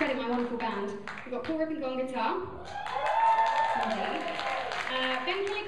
credit my wonderful band. We've got Paul Rippon on guitar. Uh, ben Kelly